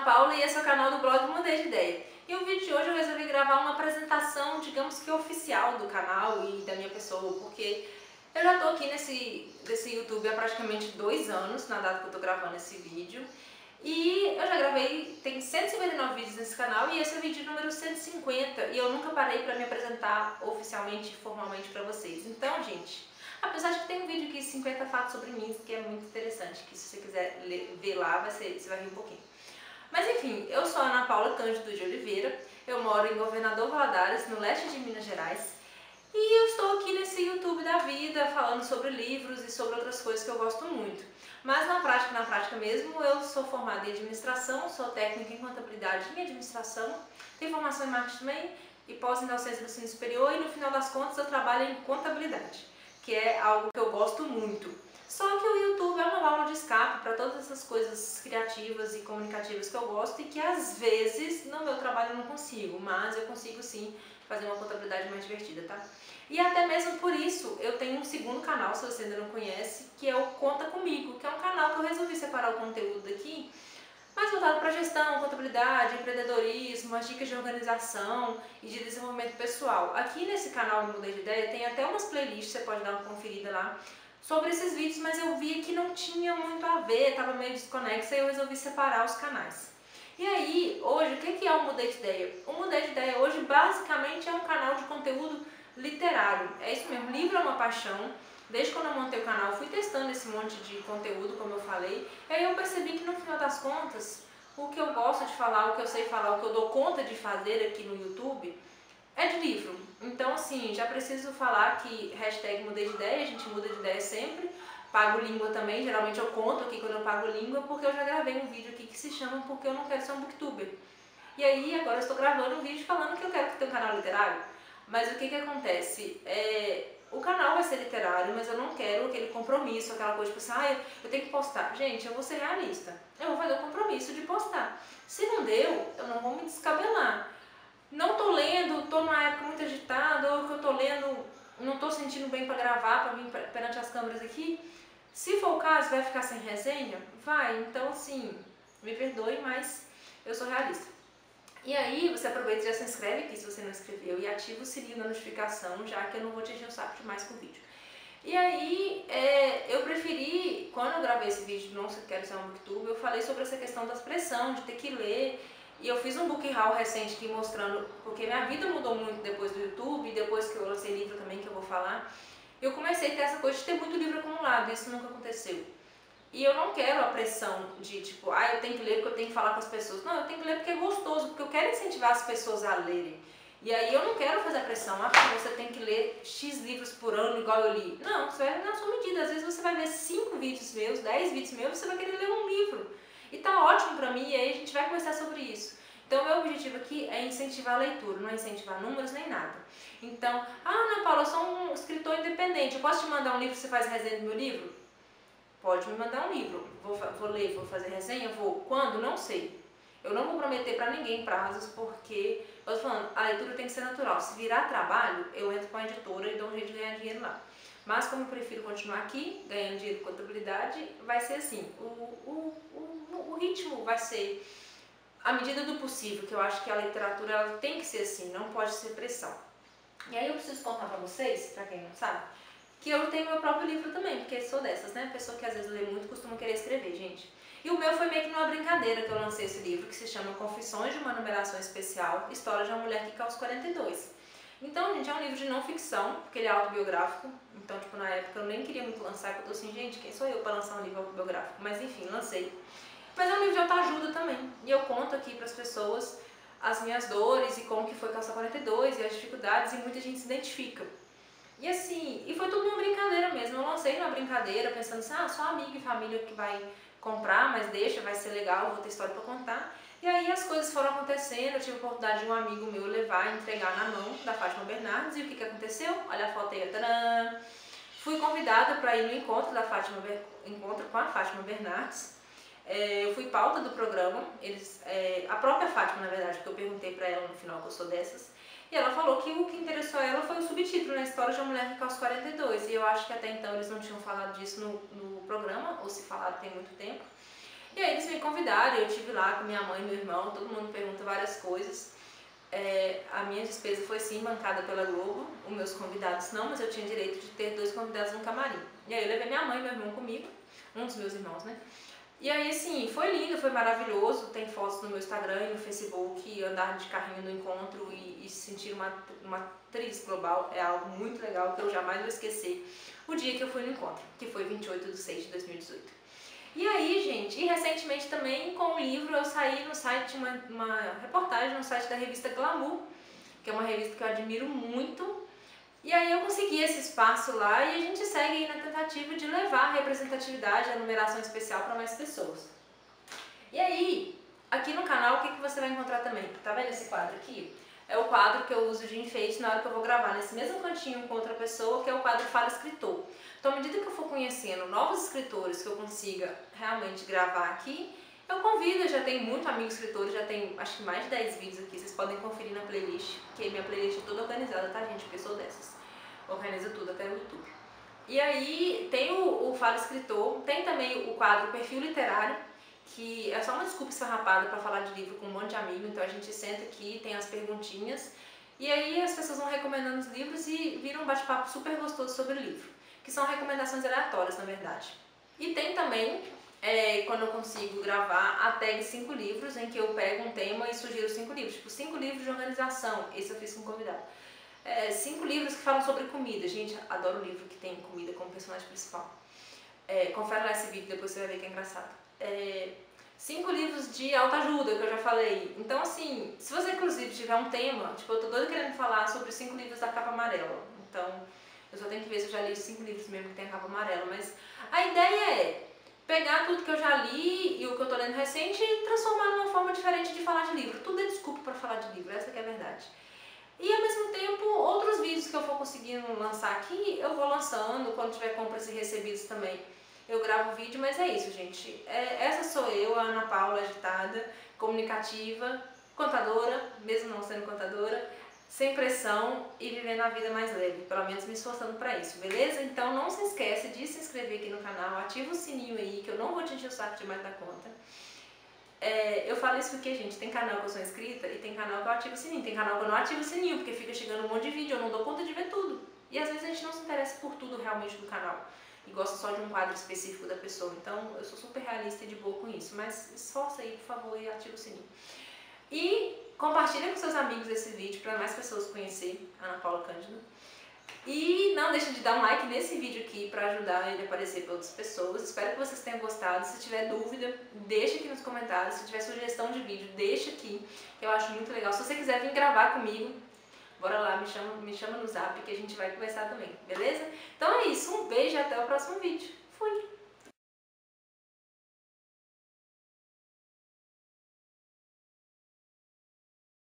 Paula e esse é o canal do blog Mudei de Ideia. E o vídeo de hoje eu resolvi gravar uma apresentação, digamos que oficial do canal e da minha pessoa, porque eu já tô aqui nesse, nesse YouTube há praticamente dois anos, na data que eu tô gravando esse vídeo. E eu já gravei, tem 159 vídeos nesse canal e esse é o vídeo número 150 e eu nunca parei para me apresentar oficialmente, formalmente para vocês. Então, gente, apesar de que tem um vídeo aqui, 50 fatos sobre mim, que é muito interessante, que se você quiser ler, ver lá, vai ser, você vai rir um pouquinho. Mas enfim, eu sou a Ana Paula Cândido de Oliveira, eu moro em Governador Valadares, no leste de Minas Gerais, e eu estou aqui nesse YouTube da vida falando sobre livros e sobre outras coisas que eu gosto muito. Mas na prática, na prática mesmo, eu sou formada em administração, sou técnica em contabilidade e administração, tenho formação em marketing também e pós em docência do ensino superior e no final das contas eu trabalho em contabilidade, que é algo que eu gosto muito. Só que o YouTube é uma válvula de escape para todas essas coisas criativas e comunicativas que eu gosto e que às vezes no meu trabalho eu não consigo, mas eu consigo sim fazer uma contabilidade mais divertida, tá? E até mesmo por isso eu tenho um segundo canal, se você ainda não conhece, que é o Conta Comigo, que é um canal que eu resolvi separar o conteúdo daqui, mais voltado para gestão, contabilidade, empreendedorismo, as dicas de organização e de desenvolvimento pessoal. Aqui nesse canal Mudei de Ideia tem até umas playlists, você pode dar uma conferida lá, sobre esses vídeos, mas eu vi que não tinha muito a ver, estava meio desconexa e eu resolvi separar os canais. E aí, hoje, o que é o Mudei de Ideia? O Mudei de Ideia hoje basicamente é um canal de conteúdo literário. É isso mesmo, livro é uma paixão. Desde quando eu montei o canal, fui testando esse monte de conteúdo, como eu falei. E aí eu percebi que no final das contas, o que eu gosto de falar, o que eu sei falar, o que eu dou conta de fazer aqui no YouTube, é de livro. Então, assim, já preciso falar que hashtag mudei de ideia, a gente muda de ideia sempre. Pago língua também, geralmente eu conto aqui quando eu pago língua, porque eu já gravei um vídeo aqui que se chama Porque Eu Não Quero Ser um Booktuber. E aí, agora eu estou gravando um vídeo falando que eu quero ter um canal literário. Mas o que que acontece? É, o canal vai ser literário, mas eu não quero aquele compromisso, aquela coisa tipo assim, ah, eu tenho que postar. Gente, eu vou ser realista. Eu vou fazer o compromisso de postar. Se não deu, eu não vou me descabelar. Não tô lendo, tô numa época muito agitada, ou que eu tô lendo, não tô sentindo bem para gravar, para vir perante as câmeras aqui. Se for o caso, vai ficar sem resenha? Vai. Então, assim, me perdoe, mas eu sou realista. E aí, você aproveita e já se inscreve aqui se você não inscreveu e ativa o sininho da notificação, já que eu não vou te encher o saco demais com o vídeo. E aí, é, eu preferi, quando eu gravei esse vídeo, não quero ser um booktube, eu falei sobre essa questão da pressão, de ter que ler. E eu fiz um book haul recente aqui mostrando, porque minha vida mudou muito depois do YouTube, depois que eu lancei livro também, que eu vou falar. Eu comecei a ter essa coisa de ter muito livro acumulado, isso nunca aconteceu. E eu não quero a pressão de tipo, ah, eu tenho que ler porque eu tenho que falar com as pessoas. Não, eu tenho que ler porque é gostoso, porque eu quero incentivar as pessoas a lerem. E aí eu não quero fazer a pressão, ah, você tem que ler X livros por ano igual eu li. Não, você vai na sua medida. Às vezes você vai ver 5 vídeos meus, 10 vídeos meus, você vai querer ler um livro. E tá ótimo pra mim, e aí a gente vai conversar sobre isso. Então, meu objetivo aqui é incentivar a leitura, não é incentivar números nem nada. Então, ah, Ana Paula, eu sou um escritor independente, eu posso te mandar um livro você faz resenha do meu livro? Pode me mandar um livro. Vou, vou ler, vou fazer resenha? Vou. Quando? Não sei. Eu não vou prometer para ninguém prazos, porque, eu tô falando, a leitura tem que ser natural. Se virar trabalho, eu entro com a editora e dou um jeito de ganhar dinheiro lá. Mas como eu prefiro continuar aqui, ganhando dinheiro com contabilidade, vai ser assim, o, o, o, o ritmo vai ser à medida do possível, que eu acho que a literatura ela tem que ser assim, não pode ser pressão. E aí eu preciso contar para vocês, para quem não sabe, que eu tenho meu próprio livro também, porque sou dessas, né? Pessoa que às vezes lê muito costuma querer escrever, gente. E o meu foi meio que numa brincadeira que eu lancei esse livro, que se chama Confissões de uma Numeração Especial, História de uma Mulher que Calça 42. Então, gente, é um livro de não ficção, porque ele é autobiográfico. Então, tipo, na época eu nem queria muito lançar, porque eu tô assim, gente, quem sou eu para lançar um livro autobiográfico? Mas enfim, lancei. Mas é um livro de autoajuda também. E eu conto aqui para as pessoas as minhas dores e como que foi calça 42 e as dificuldades, e muita gente se identifica. E assim, e foi tudo uma Eu lancei uma brincadeira, pensando assim, ah, só amigo e família que vai comprar, mas deixa, vai ser legal, vou ter história para contar. E aí as coisas foram acontecendo, eu tive a oportunidade de um amigo meu levar, entregar na mão da Fátima Bernardes, e o que, que aconteceu? Olha a foto aí, tadã! Fui convidada para ir no encontro da Fátima, encontro com a Fátima Bernardes. É, eu fui pauta do programa, eles, é, a própria Fátima, na verdade, porque eu perguntei para ela no final que eu sou dessas, e ela falou que o que interessou ela foi o subtítulo, na né? História de uma Mulher que calça 42. E eu acho que até então eles não tinham falado disso no, no programa, ou se falaram tem muito tempo. E aí eles me convidaram, eu tive lá com minha mãe e meu irmão, todo mundo pergunta várias coisas. É, a minha despesa foi sim bancada pela Globo, os meus convidados não, mas eu tinha direito de ter dois convidados no camarim. E aí eu levei minha mãe e meu irmão comigo, um dos meus irmãos, né? E aí, assim, foi lindo, foi maravilhoso. Tem fotos no meu Instagram e no Facebook, andar de carrinho no encontro e, e sentir uma, uma atriz global é algo muito legal que eu jamais vou esquecer. O dia que eu fui no encontro, que foi 28 de 6 de 2018. E aí, gente, e recentemente também com o livro eu saí no site, uma, uma reportagem no site da revista Glamour, que é uma revista que eu admiro muito. E aí eu consegui esse espaço lá e a gente segue na tentativa de levar a representatividade, a numeração especial para mais pessoas. E aí, aqui no canal, o que, que você vai encontrar também? Tá vendo esse quadro aqui? É o quadro que eu uso de enfeite na hora que eu vou gravar nesse mesmo cantinho com outra pessoa, que é o quadro Fala Escritor. Então, à medida que eu for conhecendo novos escritores que eu consiga realmente gravar aqui, eu convido, já tenho muito amigos escritores, já tenho acho que mais de 10 vídeos aqui, vocês podem conferir na playlist, que minha playlist é toda organizada, tá gente? Sou dessas. Organiza tudo até o YouTube. E aí tem o, o Fala Escritor, tem também o quadro Perfil Literário, que é só uma desculpa esfarrapada para falar de livro com um monte de amigo, então a gente senta aqui, tem as perguntinhas, e aí as pessoas vão recomendando os livros e viram um bate-papo super gostoso sobre o livro que são recomendações aleatórias, na verdade. E tem também, é, quando eu consigo gravar, a tag 5 livros, em que eu pego um tema e sugiro 5 livros. Tipo, 5 livros de organização, esse eu fiz com um convidado. É, cinco livros que falam sobre comida. Gente, adoro livro que tem comida como personagem principal. É, confere lá esse vídeo, depois você vai ver que é engraçado. É, cinco livros de autoajuda, que eu já falei. Então, assim, se você inclusive tiver um tema, tipo, eu tô doida querendo falar sobre cinco livros da capa amarela. Então, eu só tenho que ver se eu já li cinco livros mesmo que tem a capa amarela. Mas a ideia é pegar tudo que eu já li e o que eu tô lendo recente e transformar numa forma diferente de falar de livro. Tudo é desculpa para falar de livro, essa que é a verdade. E ao mesmo tempo, outros vídeos que eu for conseguindo lançar aqui, eu vou lançando, quando tiver compras e recebidos também, eu gravo vídeo, mas é isso, gente. É, essa sou eu, a Ana Paula, agitada, comunicativa, contadora, mesmo não sendo contadora, sem pressão e vivendo a vida mais leve, pelo menos me esforçando para isso, beleza? Então não se esquece de se inscrever aqui no canal, ativa o sininho aí, que eu não vou te encher o saco demais da conta. É, eu falo isso porque, gente, tem canal que eu sou inscrita e tem canal que eu ativo o sininho, tem canal que eu não ativo o sininho, porque fica chegando um monte de vídeo, eu não dou conta de ver tudo. E às vezes a gente não se interessa por tudo realmente do canal e gosta só de um quadro específico da pessoa. Então eu sou super realista e de boa com isso, mas esforça aí, por favor, e ativa o sininho. E compartilha com seus amigos esse vídeo para mais pessoas conhecer a Ana Paula Cândida. E não deixe de dar um like nesse vídeo aqui para ajudar ele a aparecer para outras pessoas. Espero que vocês tenham gostado. Se tiver dúvida, deixa aqui nos comentários. Se tiver sugestão de vídeo, deixa aqui, que eu acho muito legal. Se você quiser vir gravar comigo, bora lá, me chama, me chama no zap que a gente vai conversar também, beleza? Então é isso, um beijo e até o próximo vídeo. Fui!